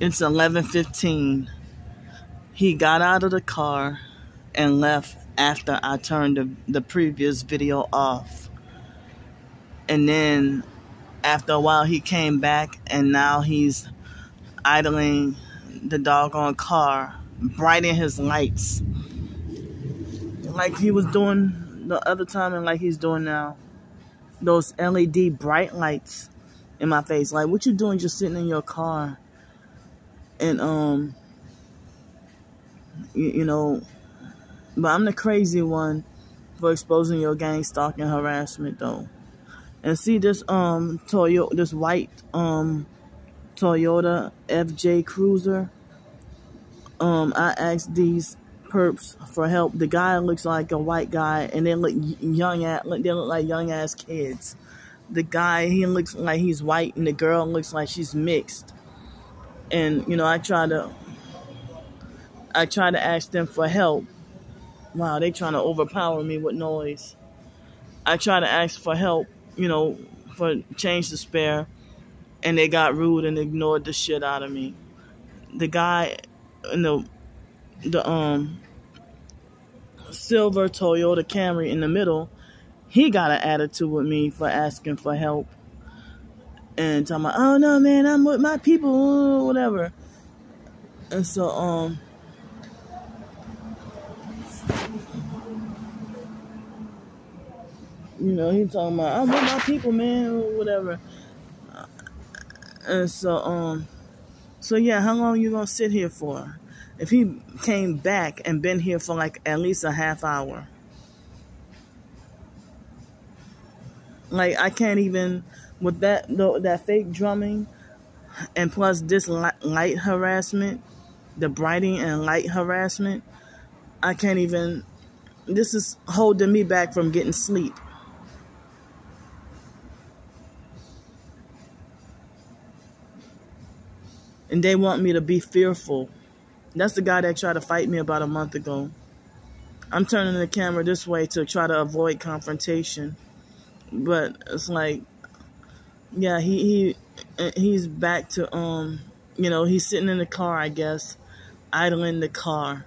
It's 11:15. He got out of the car and left after I turned the, the previous video off. And then after a while he came back and now he's idling the doggone car, brighting his lights. Like he was doing the other time and like he's doing now. Those LED bright lights in my face. Like what you doing just sitting in your car? And um you, you, know but i'm the crazy one for exposing your gang stalking harassment though. And see this um toyota this white um toyota fj cruiser? Um i asked these perps for help. The guy looks like a white guy and they look young at they look like young ass kids. The guy he looks like he's white and the girl looks like she's mixed and you know I try to I try to ask them for help. Wow, they trying to overpower me with noise. I try to ask for help, you know, for change to spare, and they got rude and ignored the shit out of me. The guy in the the um silver Toyota Camry in the middle, he got an attitude with me for asking for help and talking about, oh no, man, I'm with my people, whatever. And so, um, you know, he talking about, I'm with my people, man, whatever. And so, um, so yeah, how long you gonna sit here for? If he came back and been here for like at least a half hour, like I can't even with that that fake drumming, and plus this light harassment, the brighting and light harassment, I can't even. This is holding me back from getting sleep. And they want me to be fearful. That's the guy that tried to fight me about a month ago. I'm turning the camera this way to try to avoid confrontation. But it's like yeah, he he he's back to um, you know, he's sitting in the car, I guess, idling the car.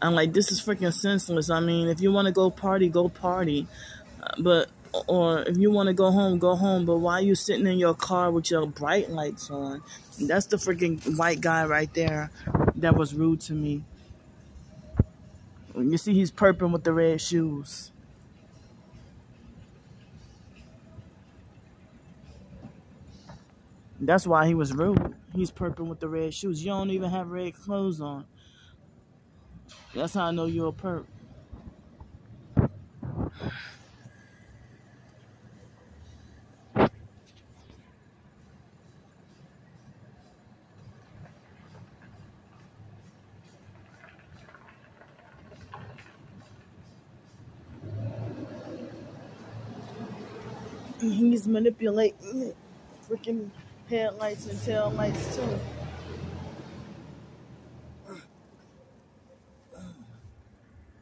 I'm like, this is freaking senseless. I mean, if you want to go party, go party, but or if you want to go home, go home. But why are you sitting in your car with your bright lights on? That's the freaking white guy right there that was rude to me. You see, he's perping with the red shoes. That's why he was rude. He's perping with the red shoes. You don't even have red clothes on. That's how I know you're a perp. He's manipulating freaking headlights and tail lights too.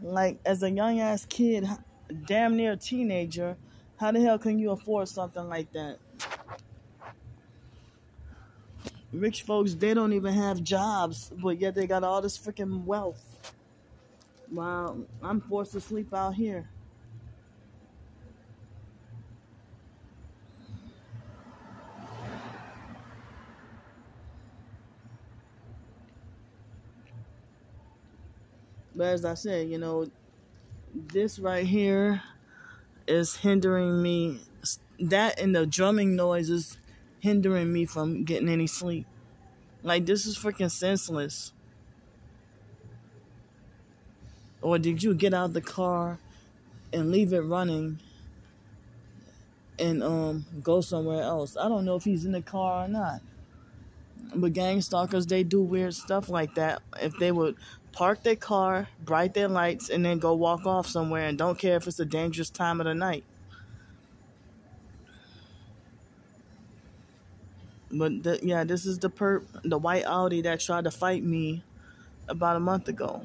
Like as a young ass kid, damn near a teenager, how the hell can you afford something like that? Rich folks, they don't even have jobs, but yet they got all this freaking wealth. Wow, I'm forced to sleep out here. But as I said, you know, this right here is hindering me. That and the drumming noise is hindering me from getting any sleep. Like, this is freaking senseless. Or did you get out of the car and leave it running and um go somewhere else? I don't know if he's in the car or not. But gang stalkers, they do weird stuff like that. If they would park their car, bright their lights, and then go walk off somewhere and don't care if it's a dangerous time of the night. But the, yeah, this is the perp, the white Audi that tried to fight me about a month ago.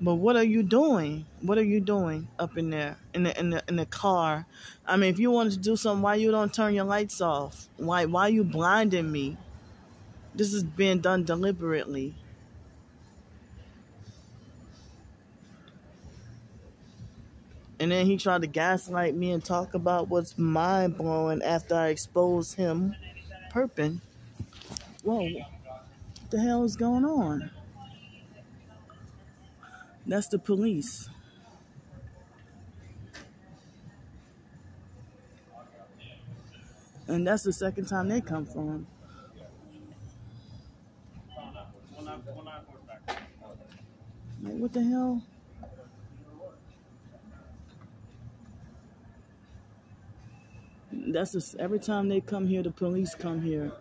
But what are you doing? What are you doing up in there in the in the in the car? I mean, if you wanted to do something, why you don't turn your lights off? Why why you blinding me? This is being done deliberately. And then he tried to gaslight me and talk about what's mind blowing after I exposed him perping. Whoa, what the hell is going on? That's the police. And that's the second time they come for him. Like, what the hell? That's just, every time they come here, the police come here.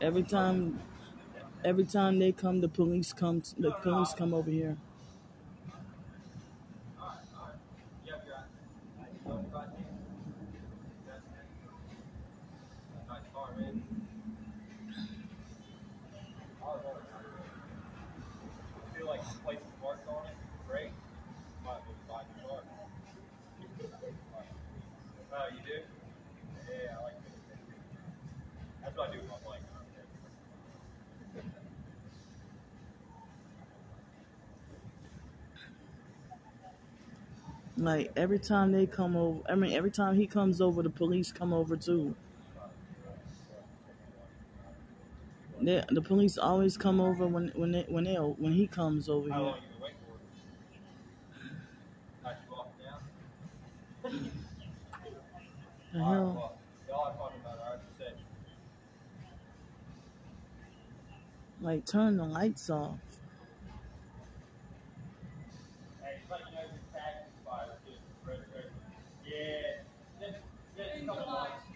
Every time, every time they come, the police come. The police come over here. Oh, you do? Yeah, I like it. That's what I do with my bike. Like every time they come over, I mean every time he comes over, the police come over too. They, the police always come over when when they, when they when he comes over here. long you been waiting for? Nice you walking down? The hell? well, y'all are talking about it. I already said. Like turn the lights off. Hey, just let you know your tax expired, too. Right, right. Yeah. Just, just a couple months.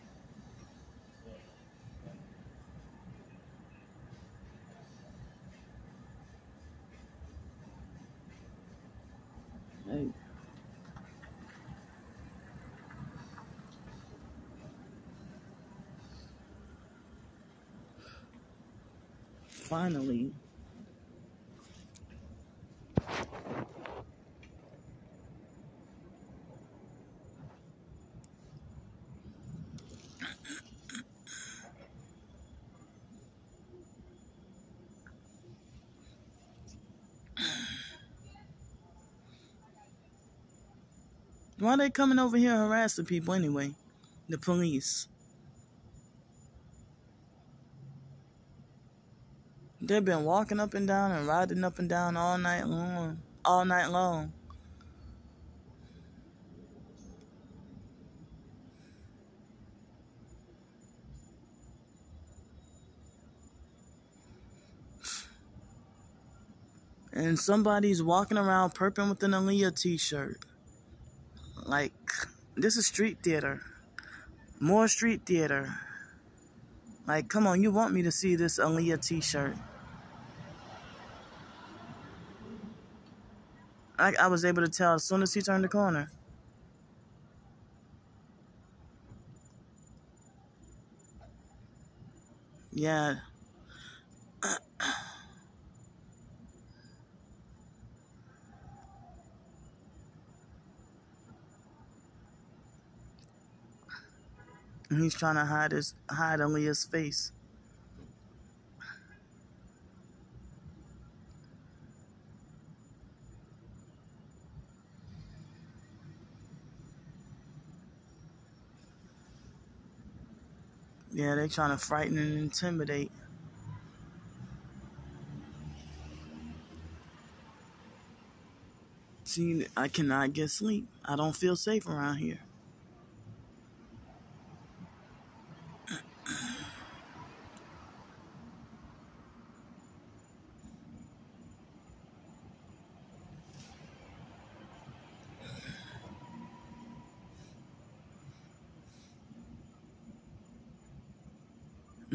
Like finally. Why are they coming over here harassing people anyway? The police. They've been walking up and down and riding up and down all night long. All night long. And somebody's walking around perping with an Aaliyah t-shirt. Like, this is street theater. More street theater. Like, come on, you want me to see this Aaliyah t-shirt. I, I was able to tell as soon as he turned the corner. Yeah. And he's trying to hide his hide Aaliyah's face. Yeah, they trying to frighten and intimidate. See, I cannot get sleep. I don't feel safe around here.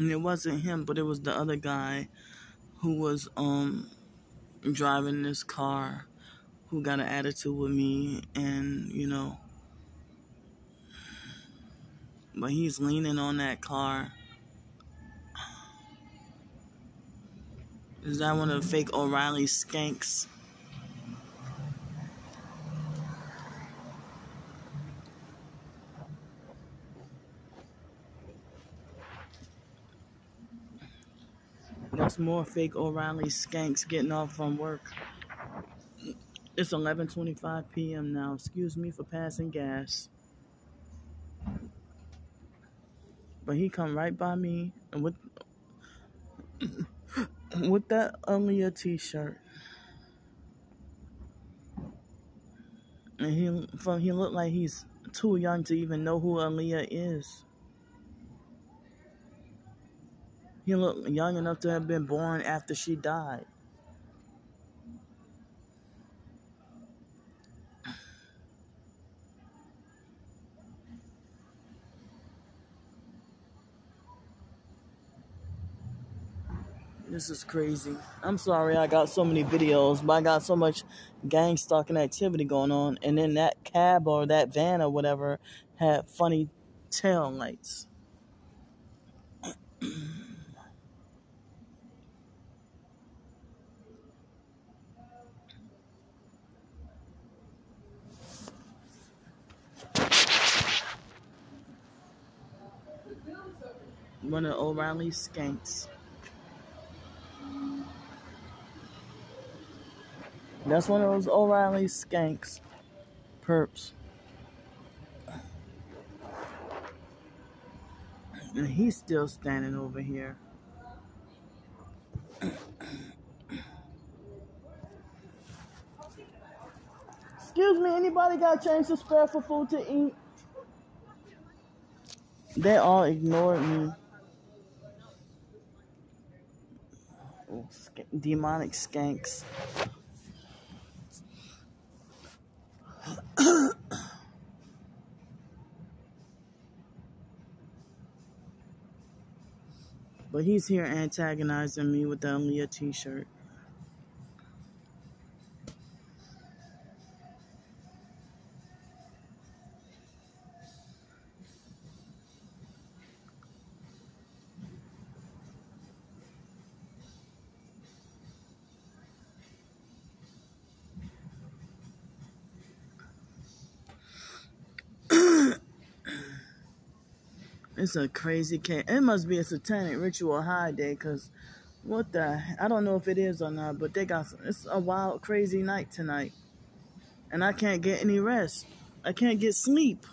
And it wasn't him, but it was the other guy who was um driving this car who got an attitude with me and you know but he's leaning on that car Is that one of the fake O'Reilly skanks? That's more fake O'Reilly skanks getting off from work. It's 11:25 p.m. now. Excuse me for passing gas. But he come right by me and with with that Aaliyah t-shirt. And he he looked like he's too young to even know who Aaliyah is. He looked young enough to have been born after she died. This is crazy. I'm sorry I got so many videos, but I got so much gang stalking activity going on. And then that cab or that van or whatever had funny tail lights. One of O'Reilly's skanks. That's one of those O'Reilly skanks. Perps. And he's still standing over here. Excuse me, anybody got change to spare for food to eat? They all ignored me. Oh, demonic skanks. but he's here antagonizing me with the Aaliyah t-shirt. It's a crazy case. It must be a satanic ritual high day because what the? I don't know if it is or not, but they got, some, it's a wild, crazy night tonight. And I can't get any rest. I can't get sleep.